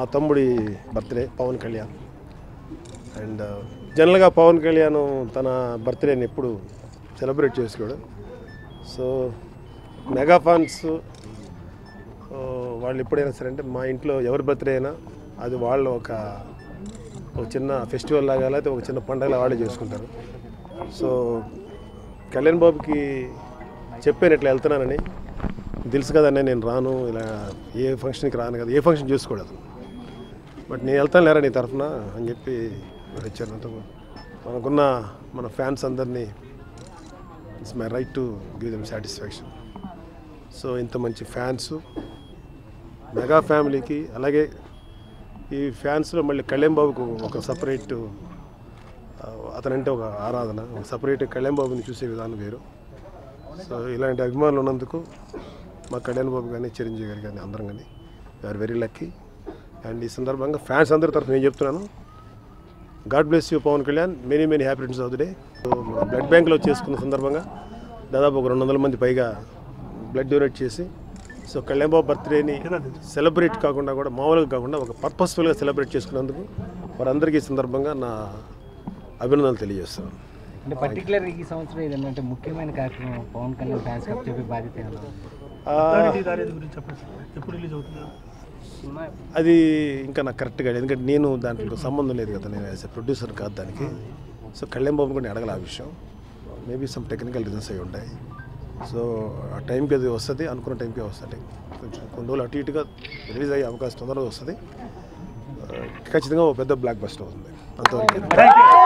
మా తమ్ముడి birthday Pawan Kalyan. And జనరల్గా పవన్ కళ్యాణ్ తన బర్త్డేని ఎప్పుడు సెలబ్రేట్ చేసుకోడు. సో మెగా ఫాన్స్ వాళ్ళు ఎప్పుడైనా సరే అంటే మా ఇంట్లో ఎవరి బర్త్డే అయినా అది వాళ్ళు ఒక ఒక చిన్న ఫెస్టివల్ లాగా లేకపోతే ఒక చిన్న పండగలా వాళ్ళే చేసుకుంటారు. సో కళ్యాణ్ బాబుకి చెప్పాను ఇట్లా వెళ్తున్నానని తెలుసు కదనే నేను రాను ఇలా ఏ ఫంక్షన్కి రాను కదా ఏ ఫంక్షన్ చూసుకోడదు బట్ నేను వెళ్తాను లేరా నీ తరఫున అని చెప్పి వచ్చారు అంత మనకున్న మన ఫ్యాన్స్ అందరినీ it's my right to give them satisfaction. So ఇంత మంచి ఫ్యాన్స్ మెగా ఫ్యామిలీకి అలాగే ఈ ఫ్యాన్స్లో మళ్ళీ కళ్యాణ్ బాబుకు ఒక సపరేట్ అతనంటే ఒక ఆరాధన ఒక సపరేట్ కళ్యాణ్ బాబుని చూసే విధానం వేరు. సో ఇలాంటి అభిమానులు ఉన్నందుకు మా కళ్యాణ్ బాబు కానీ చిరంజీవి గారు కానీ అందరం కానీ వీఆర్ వెరీ లక్కీ అండ్ ఈ సందర్భంగా ఫ్యాన్స్ అందరి తరఫున నేను చెప్తున్నాను. God bless you Pavan Kalyan. Many many happy returns of the day. Blood బ్యాంక్లో చేసుకున్న సందర్భంగా దాదాపు ఒక రెండు వందల మంది పైగా బ్లడ్ డొనేట్ చేసి సో కళ్యాణ్ బాబు బర్త్డేని సెలబ్రేట్ కాకుండా కూడా మామూలుగా కాకుండా ఒక పర్పస్ఫుల్గా సెలబ్రేట్ చేసుకున్నందుకు వారందరికీ ఈ సందర్భంగా నా అభినందనలు తెలియజేస్తాను అంటే పర్టికులర్ ఈ సంవత్సరం ఏదంటే ముఖ్యమైన కార్యక్రమం పవన్ కళ్యాణ్ ఫ్యాన్స్ కప్ చెప్పే బాధ్యత అది ఇంకా నాకు కరెక్ట్గా లేదు. ఎందుకంటే నేను దాంట్లో సంబంధం లేదు కదా. నేను యాజ్ ఎ ప్రొడ్యూసర్ కాదు దానికి. సో కళ్యాణ్ బాబు కూడా అడగల ఆ విషయం. మేబీ సమ్ టెక్నికల్ రీజన్స్ అయి ఉంటాయి. సో ఆ టైంకి అది వస్తుంది అనుకున్న టైంకే వస్తుంది. కొంచెం కొన్ని రోజులు అటు ఇటుగా రిలీజ్ అయ్యే అవకాశం తొందరగా వస్తుంది. ఆ, ఖచ్చితంగా ఒక పెద్ద బ్లాక్ బస్టర్ అవుతుంది. అంతవరకు.